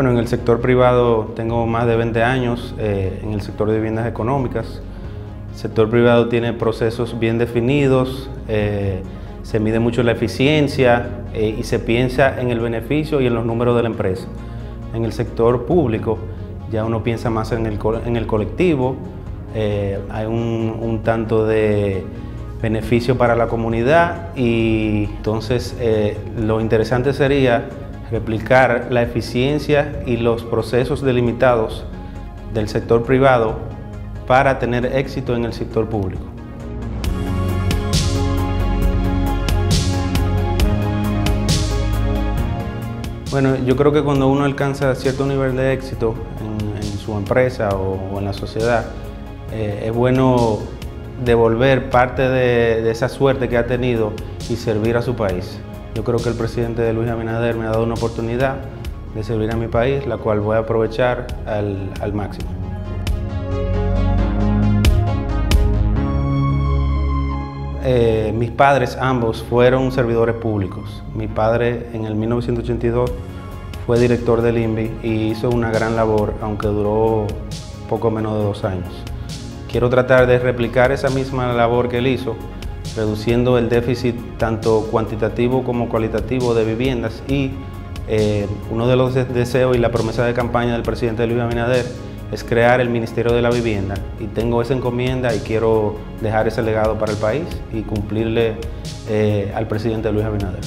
el sector privado tengo más de 20 años eh, en el sector de viviendas económicas. El sector privado tiene procesos bien definidos, eh, se mide mucho la eficiencia eh, y se piensa en el beneficio y en los números de la empresa. En el sector público ya uno piensa más en el, en el colectivo, hay un, un, tanto de beneficio para la comunidad y entonces lo interesante sería replicar la eficiencia y los procesos delimitados del sector privado para tener éxito en el sector público. Bueno, yo creo que cuando uno alcanza cierto nivel de éxito en, su empresa o, en la sociedad, eh, es bueno devolver parte de esa suerte que ha tenido y servir a su país. Yo creo que el presidente Luis Abinader me ha dado una oportunidad de servir a mi país, la cual voy a aprovechar al, máximo. Eh, mis padres ambos fueron servidores públicos. Mi padre en el 1982 fue director del INVI y hizo una gran labor, aunque duró poco menos de dos años. Quiero tratar de replicar esa misma labor que él hizo reduciendo el déficit tanto cuantitativo como cualitativo de viviendas y eh, uno de los deseos y la promesa de campaña del presidente Luis Abinader es crear el Ministerio de la Vivienda y tengo esa encomienda y quiero dejar ese legado para el país y cumplirle eh, al presidente Luis Abinader.